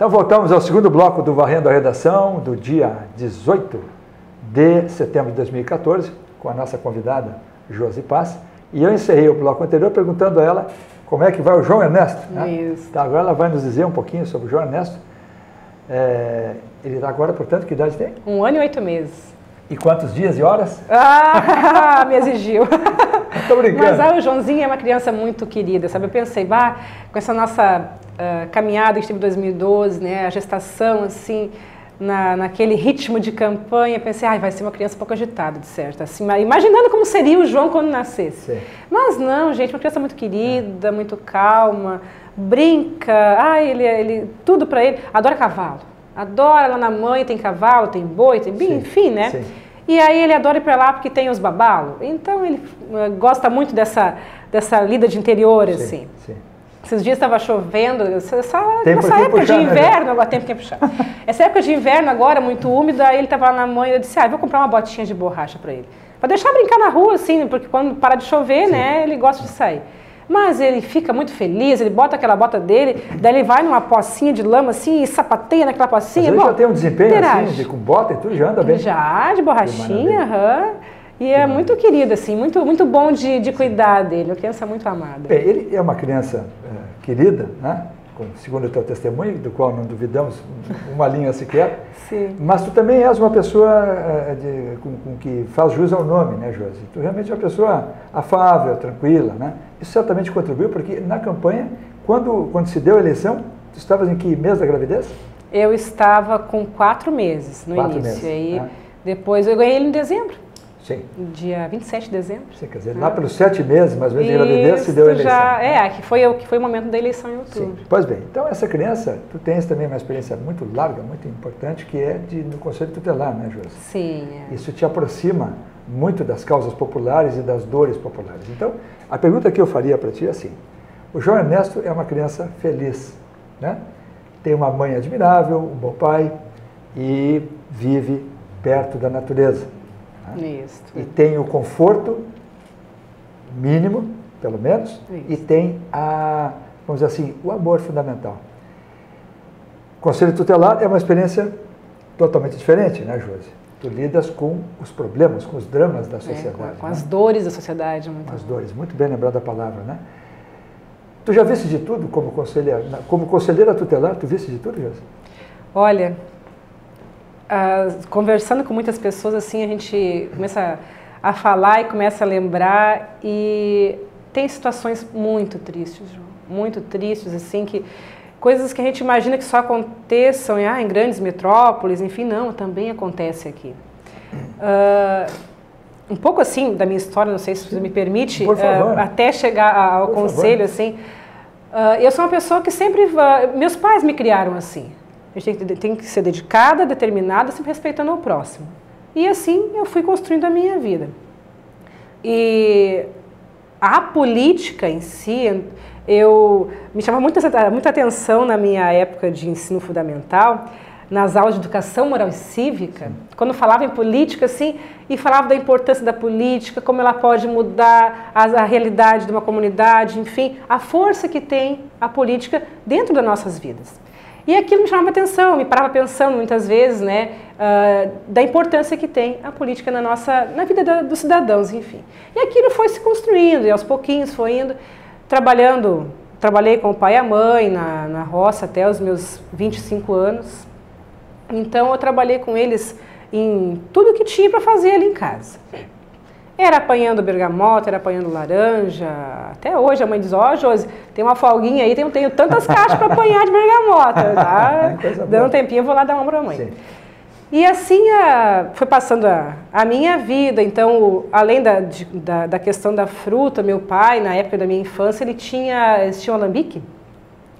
Então voltamos ao segundo bloco do Varrendo a Redação, do dia 18 de setembro de 2014, com a nossa convidada Josi Paz. E eu encerrei o bloco anterior perguntando a ela como é que vai o João Ernesto. Né? Isso. Então agora ela vai nos dizer um pouquinho sobre o João Ernesto. É, ele está agora, portanto, que idade tem? Um ano e oito meses. E quantos dias e horas? Ah, me exigiu. Tô brincando. Mas ah, o Joãozinho é uma criança muito querida, sabe? Eu pensei, bah, com essa nossa uh, caminhada que teve em 2012, né, a gestação, assim, na, naquele ritmo de campanha, pensei, ai, vai ser uma criança um pouco agitada, de certo. Assim, imaginando como seria o João quando nascesse. Sim. Mas não, gente, uma criança muito querida, é. muito calma, brinca, ai, ele, ele tudo para ele, adora cavalo. Adora lá na mãe, tem cavalo, tem boi, tem sim, enfim, né? Sim. E aí ele adora ir para lá porque tem os babalos. Então ele uh, gosta muito dessa, dessa lida de interior, sim, assim. Sim. Esses dias estava chovendo, essa, essa época de né, inverno, né? agora tempo que puxar. Essa época de inverno agora, muito úmida, aí ele estava lá na mãe e eu disse, ah, eu vou comprar uma botinha de borracha para ele. Para deixar brincar na rua, assim, porque quando para de chover, Sim. né, ele gosta de sair. Mas ele fica muito feliz, ele bota aquela bota dele, daí ele vai numa pocinha de lama assim e sapateia naquela pocinha. Mas ele já tem um desempenho interage. assim, de, com bota e tudo, já anda bem. Já, de borrachinha, aham. E é muito querido, assim, muito, muito bom de, de cuidar dele, uma criança muito amada. Bem, ele é uma criança é, querida, né? Segundo o teu testemunho, do qual não duvidamos uma linha sequer. Sim. Mas tu também és uma pessoa é, de, com, com, que faz jus ao nome, né, Josi? Tu realmente é uma pessoa afável, tranquila, né? Isso certamente contribuiu, porque na campanha, quando, quando se deu a eleição, tu estavas em que mês da gravidez? Eu estava com quatro meses no quatro início. Meses, aí, né? Depois eu ganhei ele em dezembro. Sim. Dia 27 de dezembro. Sim, quer dizer, lá pelos sete meses, mais ou menos, de gravidez, se deu a eleição. Já, é, que foi, que foi o momento da eleição em outubro. Sim. Pois bem, então essa criança, tu tens também uma experiência muito larga, muito importante, que é de, no Conselho Tutelar, né, Josi? Sim. É. Isso te aproxima muito das causas populares e das dores populares. Então, a pergunta que eu faria para ti é assim, o João Ernesto é uma criança feliz, né? Tem uma mãe admirável, um bom pai e vive perto da natureza. Né? Isso. E tem o conforto mínimo, pelo menos, Isso. e tem a, vamos dizer assim, o amor fundamental. Conselho tutelar é uma experiência totalmente diferente, né, Josi? Tu lidas com os problemas, com os dramas da sociedade. É, com, com né? as dores da sociedade. Muito com as dores, muito bem lembrada a palavra, né? Tu já viste de tudo como conselheira, como conselheira tutelar, tu viste de tudo, Josi? Olha, uh, conversando com muitas pessoas, assim, a gente começa a falar e começa a lembrar e tem situações muito tristes, muito tristes, assim, que coisas que a gente imagina que só aconteçam em, ah, em grandes metrópoles, enfim, não, também acontece aqui. Uh, um pouco assim da minha história, não sei se você me permite, uh, até chegar ao Por conselho, favor. assim, uh, eu sou uma pessoa que sempre, meus pais me criaram assim, a gente tem que, ser dedicada, determinada, sempre respeitando o próximo. E assim eu fui construindo a minha vida. E a política em si, eu me chamava muita, muita atenção na minha época de ensino fundamental, nas aulas de educação moral e cívica, Sim. quando falava em política, assim, e falava da importância da política, como ela pode mudar a, a, realidade de uma comunidade, enfim, a força que tem a política dentro das nossas vidas. E aquilo me chamava atenção, me parava pensando muitas vezes, né, uh, da importância que tem a política na nossa, na vida da, dos cidadãos, enfim. E aquilo foi se construindo, e aos pouquinhos foi indo, trabalhando, trabalhei com o pai e a mãe na, na roça até os meus 25 anos. Então eu trabalhei com eles em tudo que tinha para fazer ali em casa. Era apanhando bergamota, era apanhando laranja. Até hoje a mãe diz, ó, oh, Josi, tem uma folguinha aí, tenho, tenho tantas caixas para apanhar de bergamota. Tá? Dando um tempinho, eu vou lá dar uma para a mãe. Sim. E assim a, foi passando a, a, minha vida. Então, além da, de, da, da, questão da fruta, meu pai, na época da minha infância, ele tinha, eles tinham alambique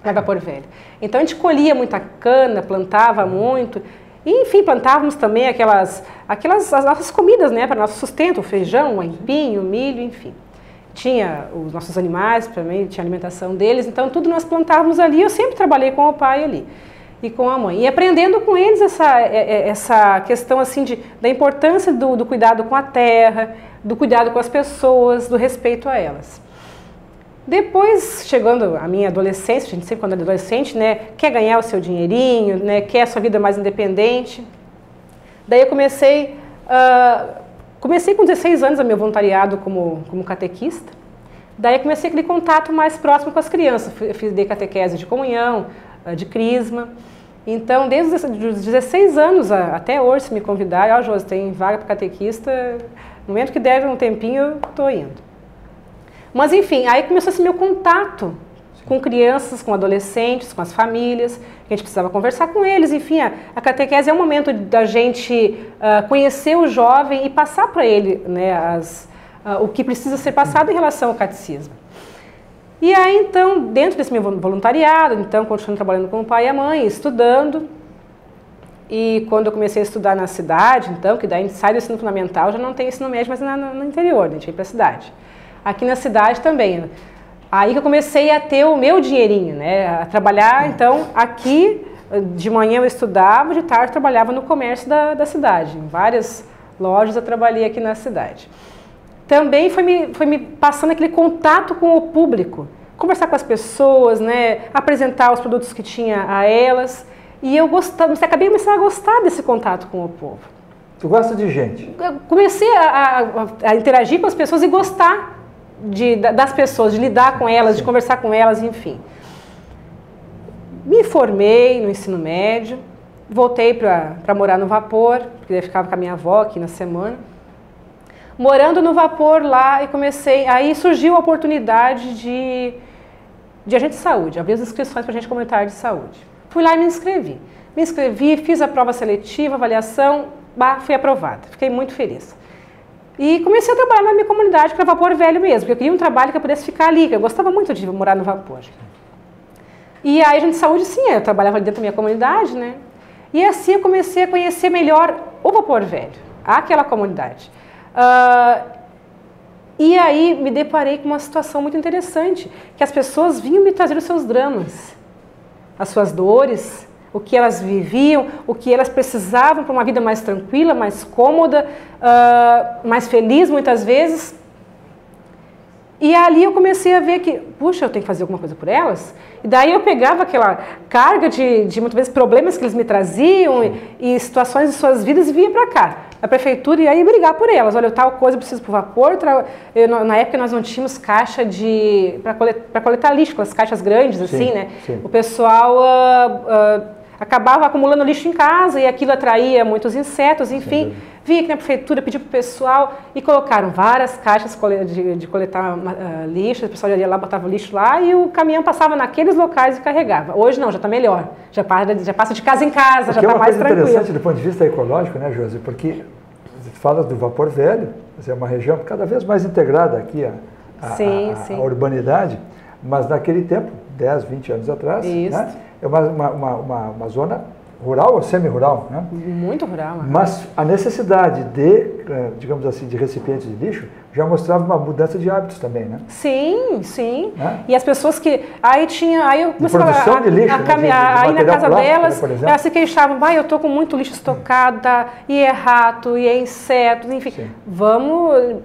na vapor velho. Então, a gente colhia muita cana, plantava muito. E, enfim, plantávamos também aquelas, aquelas as nossas comidas, né, para nosso sustento, feijão, o aipim, o milho, enfim. Tinha os nossos animais, também tinha alimentação deles, então tudo nós plantávamos ali. Eu sempre trabalhei com o pai ali e com a mãe. E aprendendo com eles essa, é, é, essa questão assim de, da importância do, do cuidado com a terra, do cuidado com as pessoas, do respeito a elas. Depois, chegando a minha adolescência, a gente sempre quando é adolescente, né, quer ganhar o seu dinheirinho, né, quer a sua vida mais independente. Daí eu comecei, uh, comecei com 16 anos a meu voluntariado como, como catequista. Daí eu comecei aquele contato mais próximo com as crianças. Eu fiz de catequese de comunhão, uh, de crisma. Então, desde os 16 anos até hoje, se me convidarem, ó, oh, Josi, tem vaga para catequista, no momento que der um tempinho, eu estou indo. Mas enfim, aí começou esse meu contato com crianças, com adolescentes, com as famílias, a gente precisava conversar com eles, enfim, a, a catequese é um momento da gente uh, conhecer o jovem e passar para ele né, as, uh, o que precisa ser passado em relação ao catecismo. E aí, então, dentro desse meu voluntariado, então, continuando trabalhando com o pai e a mãe, estudando, e quando eu comecei a estudar na cidade, então, que daí sai do ensino fundamental, já não tem ensino médio, mas no, no interior, a gente vem para a cidade aqui na cidade também. Aí que eu comecei a ter o meu dinheirinho, né? A trabalhar, então, aqui, de manhã eu estudava, de tarde eu trabalhava no comércio da, da cidade. Em várias lojas eu trabalhei aqui na cidade. Também foi me, foi me passando aquele contato com o público, conversar com as pessoas, né? Apresentar os produtos que tinha a elas. E eu gostava, acabei começando a gostar desse contato com o povo. Tu gosta de gente? Eu comecei a, a, a interagir com as pessoas e gostar de, das pessoas, de lidar com elas, de conversar com elas, enfim. Me formei no ensino médio, voltei para morar no vapor, porque eu ficava com a minha avó aqui na semana. Morando no vapor lá e comecei, aí surgiu a oportunidade de, de agente de saúde, abrir as inscrições para agente comunitário de saúde. Fui lá e me inscrevi. Me inscrevi, fiz a prova seletiva, avaliação, bah, fui aprovada. Fiquei muito feliz. E comecei a trabalhar na minha comunidade para vapor velho mesmo, porque eu queria um trabalho que eu pudesse ficar ali, que eu gostava muito de morar no vapor. E aí a gente de saúde, sim, eu trabalhava dentro da minha comunidade, né? E assim eu comecei a conhecer melhor o vapor velho, aquela comunidade. Uh, e aí me deparei com uma situação muito interessante, que as pessoas vinham me trazer os seus dramas, as suas dores, o que elas viviam, o que elas precisavam para uma vida mais tranquila, mais cômoda, uh, mais feliz muitas vezes. E ali eu comecei a ver que, puxa, eu tenho que fazer alguma coisa por elas. E daí eu pegava aquela carga de, de muitas vezes, problemas que eles me traziam e, e situações de suas vidas e vinha para cá, a prefeitura, e aí brigar por elas. Olha, tal coisa eu preciso por vapor. Eu, na época nós não tínhamos caixa de para coletar, coletar lixo, aquelas caixas grandes, sim, assim, né? Sim. O pessoal. Uh, uh, acabava acumulando lixo em casa e aquilo atraía muitos insetos, enfim. Vinha aqui na prefeitura, pediu para o pessoal e colocaram várias caixas de, de coletar uh, lixo, o pessoal ia lá, botava o lixo lá e o caminhão passava naqueles locais e carregava. Hoje não, já está melhor, já, para, já passa de casa em casa, já está mais tranquilo. É interessante do ponto de vista ecológico, né, Josi, porque fala do vapor velho, é uma região cada vez mais integrada aqui a, a, sim, a, sim. a urbanidade, mas naquele tempo, 10, 20 anos atrás, Isso. né, é uma, uma, uma, uma zona rural ou semi-rural, né? Muito rural. Né? Mas a necessidade de, eh, digamos assim, de recipientes de lixo já mostrava uma mudança de hábitos também, né? Sim, sim. Né? E as pessoas que aí tinha, aí eu comecei a, a, de lixo, a, né? de aí na casa plástico, delas, né, elas se queixavam, vai, eu tô com muito lixo estocado, tá? e é rato, e é inseto, enfim, sim. vamos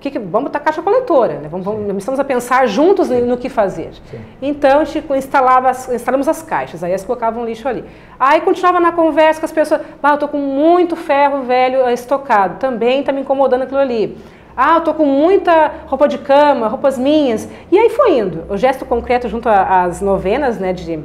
que, que, vamos botar caixa coletora, né? vamos, vamos, estamos a pensar juntos no, no que fazer. Sim. Então, a gente instalava, instalamos as caixas, aí eles colocavam lixo ali. Aí continuava na conversa com as pessoas, ah, eu estou com muito ferro velho estocado, também está me incomodando aquilo ali. Ah, eu estou com muita roupa de cama, roupas minhas. E aí foi indo. O gesto concreto junto às novenas né, de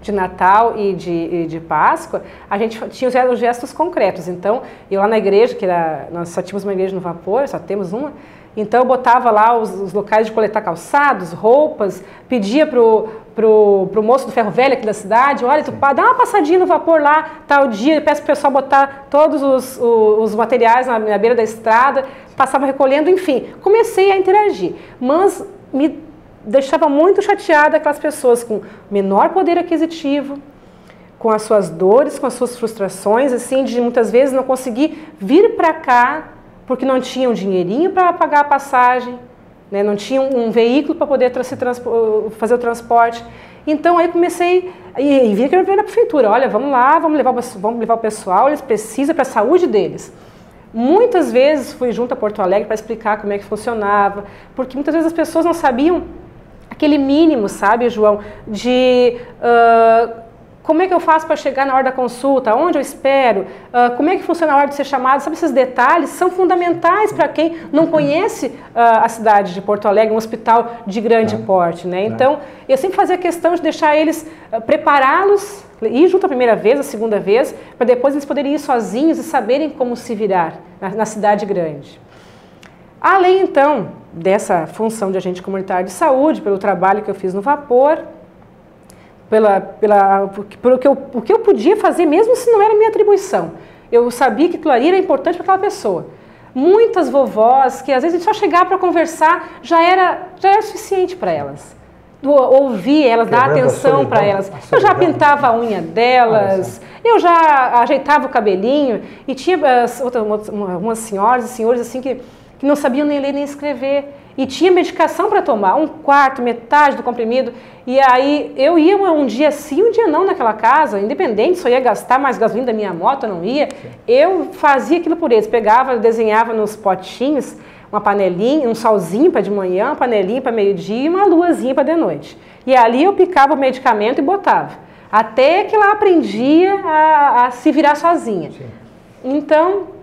de Natal e de, e de Páscoa, a gente tinha os gestos concretos. Então, eu lá na igreja, que era, nós só tínhamos uma igreja no vapor, só temos uma, então eu botava lá os, os locais de coletar calçados, roupas, pedia pro, pro, pro moço do ferro velho aqui da cidade, olha, tu dá uma passadinha no vapor lá, tal dia, peço pro pessoal botar todos os, os, os materiais na, na beira da estrada, passava recolhendo, enfim, comecei a interagir. Mas me deixava muito chateada aquelas pessoas com menor poder aquisitivo, com as suas dores, com as suas frustrações, assim, de muitas vezes não conseguir vir para cá porque não tinham dinheirinho para pagar a passagem, né? não tinham um veículo para poder fazer o transporte. Então aí comecei e, e vinha querer ver na prefeitura, olha, vamos lá, vamos levar, vamos levar o pessoal, eles precisam para a saúde deles. Muitas vezes fui junto a Porto Alegre para explicar como é que funcionava, porque muitas vezes as pessoas não sabiam aquele mínimo, sabe, João, de uh, como é que eu faço para chegar na hora da consulta? Onde eu espero? Uh, como é que funciona a hora de ser chamado? Sabe, esses detalhes são fundamentais para quem não conhece uh, a cidade de Porto Alegre, um hospital de grande porte. Né? Então, eu sempre fazia questão de deixar eles, prepará-los, ir junto a primeira vez, a segunda vez, para depois eles poderem ir sozinhos e saberem como se virar na, na cidade grande. Além, então, dessa função de agente comunitário de saúde, pelo trabalho que eu fiz no Vapor, pela, pela, pelo que eu, o que eu podia fazer, mesmo se não era minha atribuição. Eu sabia que aquilo ali era importante para aquela pessoa. Muitas vovós, que às vezes só chegar para conversar já era, já era suficiente para elas. Do, ouvir elas, dar atenção para elas. Eu já pintava a unha delas, eu já ajeitava o cabelinho, e tinha uh, outras, umas senhoras e senhores assim que, que não sabiam nem ler nem escrever e tinha medicação para tomar, um quarto, metade do comprimido. E aí eu ia um dia sim, um dia não naquela casa, independente se eu ia gastar mais gasolina da minha moto ou não ia, eu fazia aquilo por eles. Pegava, desenhava nos potinhos uma panelinha, um solzinho para de manhã, uma panelinha para meio-dia e uma luazinha para de noite. E ali eu picava o medicamento e botava. Até que ela aprendia a, a se virar sozinha. Sim. Então,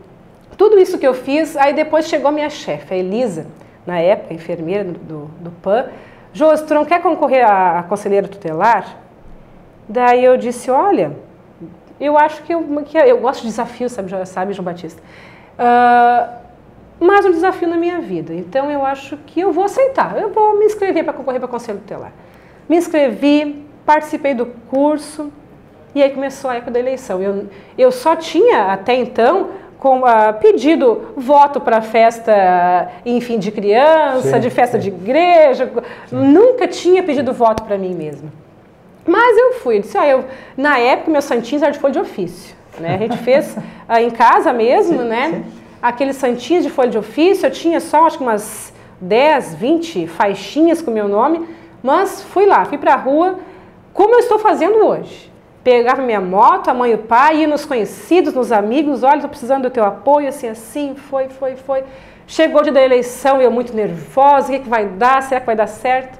tudo isso que eu fiz, aí depois chegou minha chefe, a Elisa na época, enfermeira do, do, PAN, Jô, tu não quer concorrer a, a tutelar? Daí eu disse, olha, eu acho que eu, que eu gosto de desafios, sabe, sabe João Batista? Uh, mais um desafio na minha vida. Então eu acho que eu vou aceitar. Eu vou me inscrever para concorrer para conselho tutelar. Me inscrevi, participei do curso e aí começou a época da eleição. Eu, eu só tinha até então com, uh, pedido voto para festa, enfim, de criança, sim, de festa sim. de igreja. Sim. Nunca tinha pedido voto para mim mesma. Mas eu fui, disse, ah, eu, na época meus santinhos eram de folha de ofício. Né? A gente fez uh, em casa mesmo, né? Aqueles santinhos de folha de ofício, eu tinha só acho que umas 10, 20 faixinhas com o meu nome, mas fui lá, fui para a rua, como eu estou fazendo hoje pegava minha moto, a mãe e o pai, ia nos conhecidos, nos amigos, olha, estou precisando do teu apoio, assim, assim, foi, foi, foi. Chegou o dia da eleição eu muito nervosa, o que, é que vai dar, será que vai dar certo?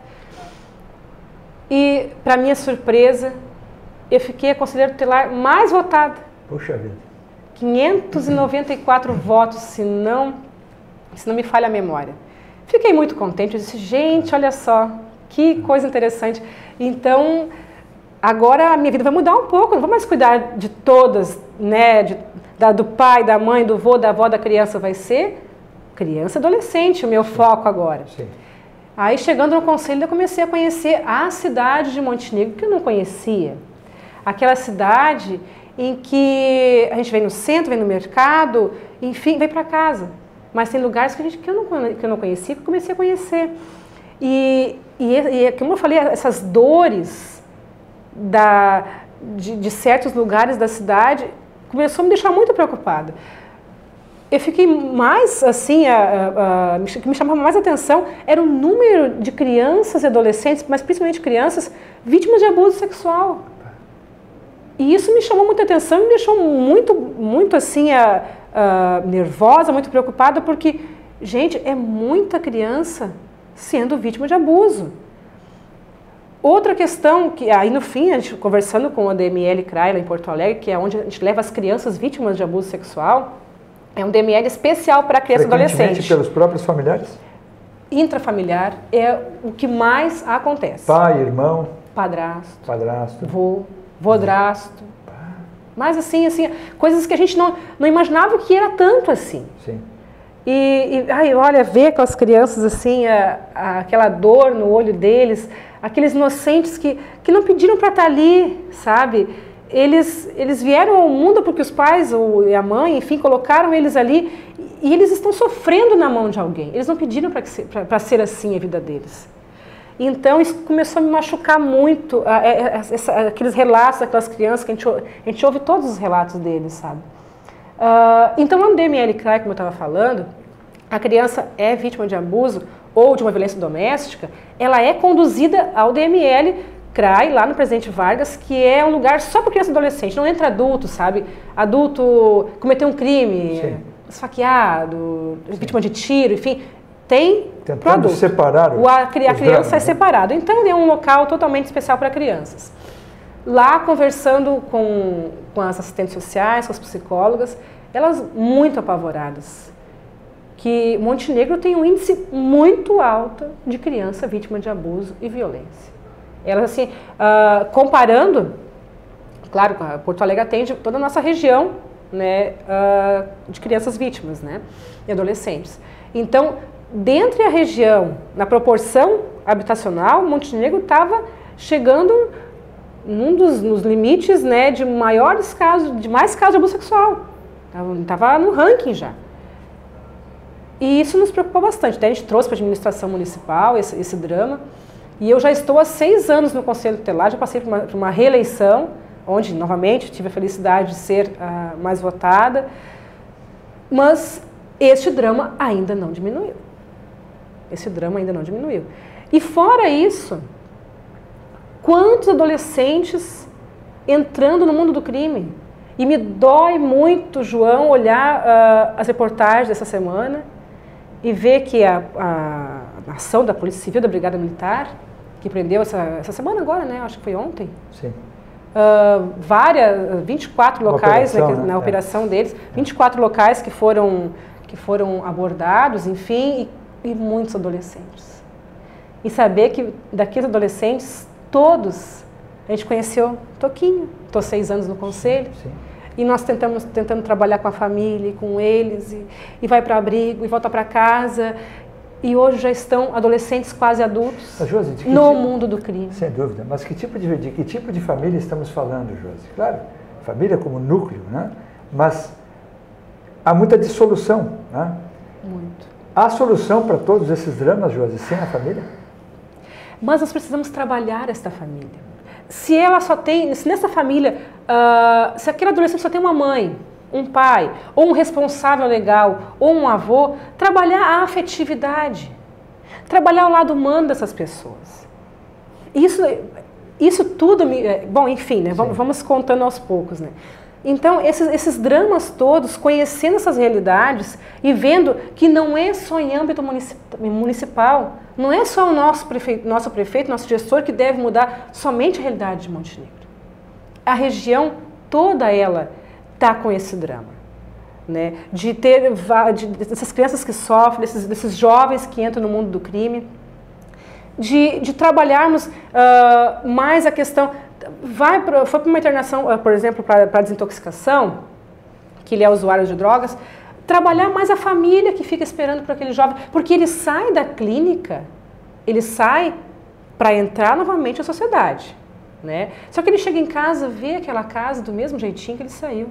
E, para minha surpresa, eu fiquei a conselheira tutelar mais votada. Puxa vida. 594 votos, se não, se não me falha a memória. Fiquei muito contente, eu disse, gente, olha só, que coisa interessante. Então, agora a minha vida vai mudar um pouco, não vou mais cuidar de todas, né, de, da, do pai, da mãe, do vô, da avó, da criança, vai ser criança adolescente o meu foco agora. Sim. Aí chegando no conselho eu comecei a conhecer a cidade de Montenegro que eu não conhecia. Aquela cidade em que a gente vem no centro, vem no mercado, enfim, vem para casa. Mas tem lugares que, a gente, que, eu não, que eu não conhecia que eu comecei a conhecer. E, e, e como eu falei, essas dores da, de, de certos lugares da cidade começou a me deixar muito preocupada. Eu fiquei mais assim, a, a, o que me chamava mais atenção era o número de crianças e adolescentes, mas principalmente crianças, vítimas de abuso sexual. E isso me chamou muita atenção e me deixou muito, muito assim, a, a, nervosa, muito preocupada, porque, gente, é muita criança sendo vítima de abuso. Outra questão, que aí no fim, a gente conversando com a DML CRAI lá em Porto Alegre, que é onde a gente leva as crianças vítimas de abuso sexual, é um DML especial para criança e adolescente. pelos próprios familiares? Intrafamiliar é o que mais acontece. Pai, irmão? Padrasto. Padrasto. Vô, vodrasto. Mas assim, assim, coisas que a gente não, não imaginava que era tanto assim. Sim. E, e ai, olha, ver aquelas crianças assim, a, a, aquela dor no olho deles, aqueles inocentes que, que não pediram para estar tá ali, sabe? Eles, eles vieram ao mundo porque os pais ou a mãe, enfim, colocaram eles ali e eles estão sofrendo na mão de alguém. Eles não pediram para ser assim a vida deles. Então isso começou a me machucar muito, aqueles relatos daquelas crianças que a gente, a gente ouve todos os relatos deles, sabe? Uh, então, no DML CRAI, como eu estava falando, a criança é vítima de abuso ou de uma violência doméstica, ela é conduzida ao DML CRAI, lá no Presidente Vargas, que é um lugar só para criança e adolescente, não entra adulto, sabe? Adulto cometeu um crime, Sim. esfaqueado, Sim. vítima de tiro, enfim. tem Tentando separar o, a, a criança dramas, é né? separado. Então é um local totalmente especial para crianças. Lá conversando com, com as assistentes sociais, com as psicólogas, elas muito apavoradas que Montenegro tem um índice muito alto de criança vítima de abuso e violência. Elas assim, uh, comparando, claro, Porto Alegre atende toda a nossa região, né, uh, de crianças vítimas, né, e adolescentes. Então, dentre a região, na proporção habitacional, Montenegro estava chegando num dos nos limites, né, de maiores casos, de mais casos de abuso sexual. Estava no ranking já. E isso nos preocupou bastante. Daí a gente trouxe para a administração municipal esse, esse, drama. E eu já estou há seis anos no Conselho Tutelar, já passei por uma, por uma reeleição, onde, novamente, tive a felicidade de ser uh, mais votada. Mas este drama ainda não diminuiu. Esse drama ainda não diminuiu. E fora isso, quantos adolescentes entrando no mundo do crime? E me dói muito, João, olhar uh, as reportagens dessa semana e ver que a, a, a, ação da Polícia Civil, da Brigada Militar, que prendeu essa, essa semana agora, né? Acho que foi ontem. Sim. Uh, várias, 24 locais operação, né, que, na é. operação deles, 24 locais que foram, que foram abordados, enfim, e, e muitos adolescentes. E saber que daqueles adolescentes, todos, a gente conheceu Toquinho, estou seis anos no conselho. Sim, sim e nós tentamos tentando trabalhar com a família, com eles, e, e vai para abrigo, e volta para casa, e hoje já estão adolescentes quase adultos Josi, no tipo, mundo do crime. Sem dúvida, mas que tipo de, de que tipo de família estamos falando, Josi? Claro, família como núcleo, né? mas há muita dissolução. Né? Muito. Há solução para todos esses dramas, Josi, sem a família? Mas nós precisamos trabalhar esta família se ela só tem, se nessa família, uh, se aquele adolescente só tem uma mãe, um pai, ou um responsável legal, ou um avô, trabalhar a afetividade, trabalhar o lado humano dessas pessoas. Isso, isso tudo, me, é, bom, enfim, né, vamos, vamos contando aos poucos, né. Então, esses, esses dramas todos, conhecendo essas realidades e vendo que não é só em âmbito municipal, não é só o nosso prefeito, nosso prefeito, nosso gestor que deve mudar somente a realidade de Montenegro. A região toda ela está com esse drama. Né? De ter de, crianças que sofrem, desses, desses jovens que entram no mundo do crime, de, de trabalharmos uh, mais a questão vai pra, foi para uma internação, eh, por exemplo, para desintoxicação, que ele é usuário de drogas, trabalhar mais a família que fica esperando para aquele jovem, porque ele sai da clínica, ele sai para entrar novamente na sociedade, né? Só que ele chega em casa, vê aquela casa do mesmo jeitinho que ele saiu.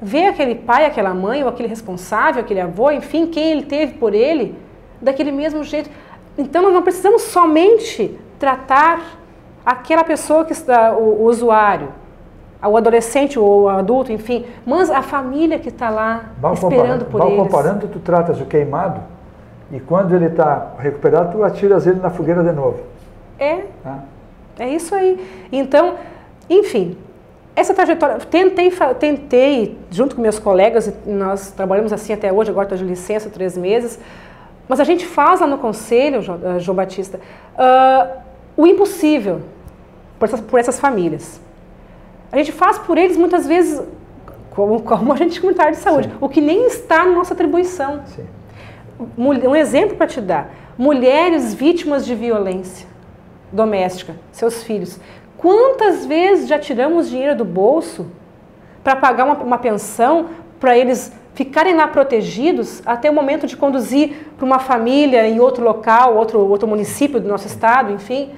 Vê aquele pai, aquela mãe, ou aquele responsável, aquele avô, enfim, quem ele teve por ele, daquele mesmo jeito. Então nós não precisamos somente tratar aquela pessoa que está, o, o usuário, o adolescente ou o adulto, enfim, mas a família que está lá mal esperando por mal eles. comparando, tu tratas o queimado e quando ele está recuperado, tu atiras ele na fogueira de novo. É, ah. é isso aí. Então, enfim, essa trajetória, tentei, tentei, junto com meus colegas, nós trabalhamos assim até hoje, agora estou de licença, três meses, mas a gente faz lá no conselho, João Batista, uh, o impossível por essas, por essas, famílias. A gente faz por eles muitas vezes, como, como agente comunitário de saúde, Sim. o que nem está na nossa atribuição. Sim. Um exemplo para te dar: mulheres vítimas de violência doméstica, seus filhos. Quantas vezes já tiramos dinheiro do bolso para pagar uma, uma pensão para eles ficarem lá protegidos até o momento de conduzir para uma família em outro local, outro, outro município do nosso estado, enfim?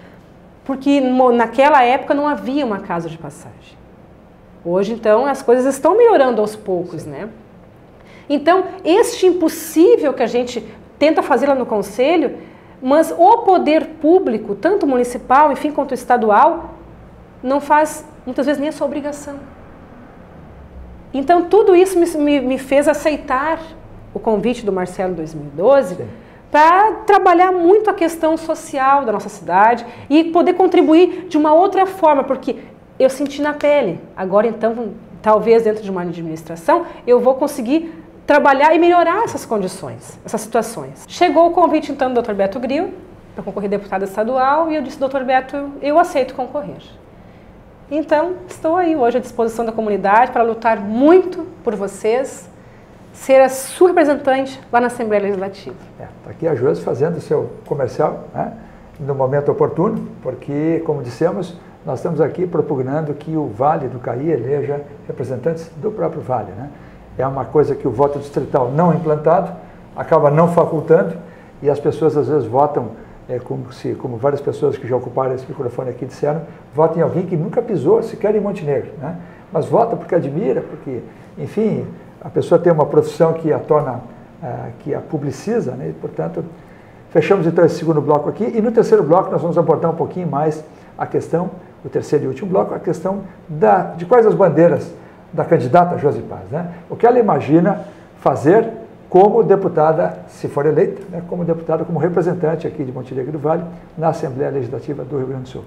Porque naquela época não havia uma casa de passagem. Hoje, então, as coisas estão melhorando aos poucos, né? Então, este impossível que a gente tenta fazer lá no Conselho, mas o poder público, tanto municipal, enfim, quanto estadual, não faz muitas vezes nem a sua obrigação. Então, tudo isso me, me fez aceitar o convite do Marcelo em 2012 Sim para trabalhar muito a questão social da nossa cidade e poder contribuir de uma outra forma, porque eu senti na pele. Agora, então, talvez dentro de uma administração, eu vou conseguir trabalhar e melhorar essas condições, essas situações. Chegou o convite então do Dr. Beto Gril para concorrer deputado estadual e eu disse, Dr. Beto, eu aceito concorrer. Então, estou aí hoje à disposição da comunidade para lutar muito por vocês, ser a sua representante lá na Assembleia Legislativa. É, aqui a Josi fazendo o seu comercial né, no momento oportuno, porque, como dissemos, nós estamos aqui propugnando que o Vale do Caí eleja representantes do próprio Vale. Né? É uma coisa que o voto distrital não implantado acaba não facultando e as pessoas às vezes votam é, como, se, como várias pessoas que já ocuparam esse microfone aqui disseram, votam em alguém que nunca pisou sequer em Montenegro. Né? Mas vota porque admira, porque, enfim, a pessoa tem uma profissão que a torna, uh, que a publiciza, né? portanto, fechamos então esse segundo bloco aqui, e no terceiro bloco nós vamos abordar um pouquinho mais a questão, o terceiro e último bloco, a questão da, de quais as bandeiras da candidata Josi Paz, né? o que ela imagina fazer como deputada, se for eleita, né? como deputada, como representante aqui de Montenegro do Vale, na Assembleia Legislativa do Rio Grande do Sul.